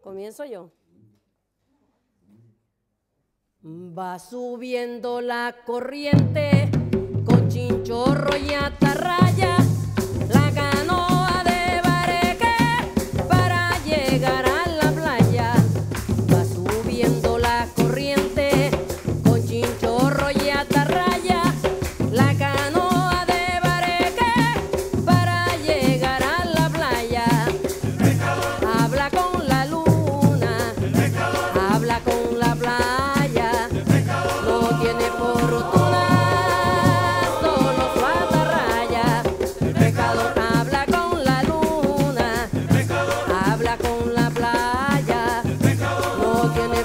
Comienzo yo. Va subiendo la corriente con chinchorro y atarrado.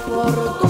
por tu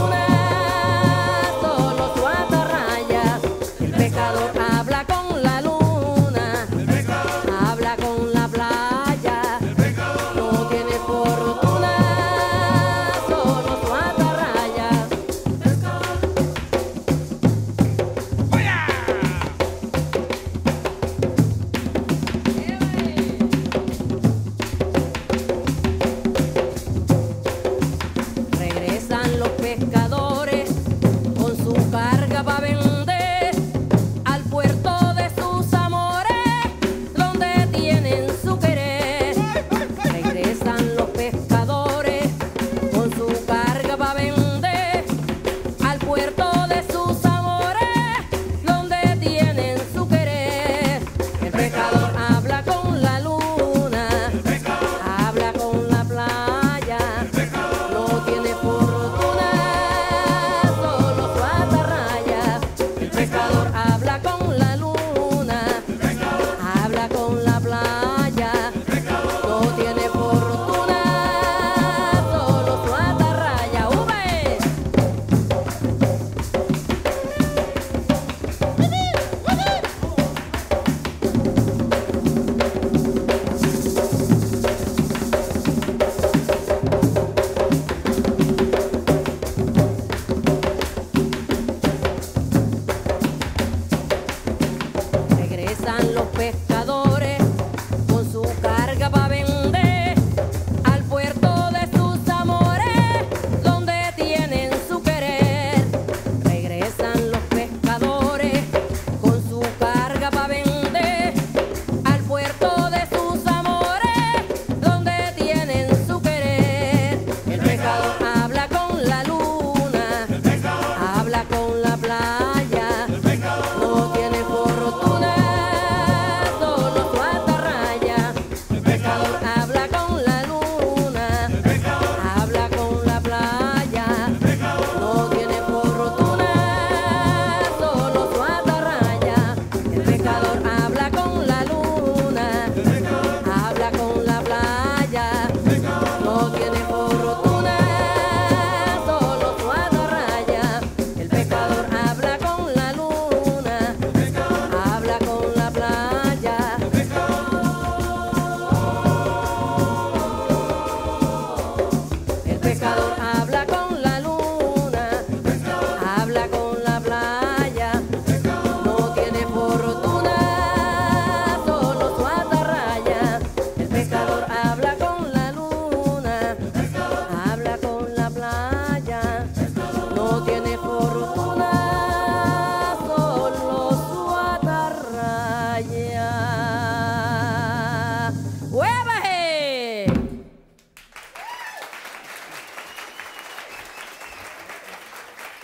pasan los.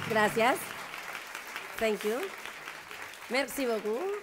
Gracias. Thank you. Merci beaucoup.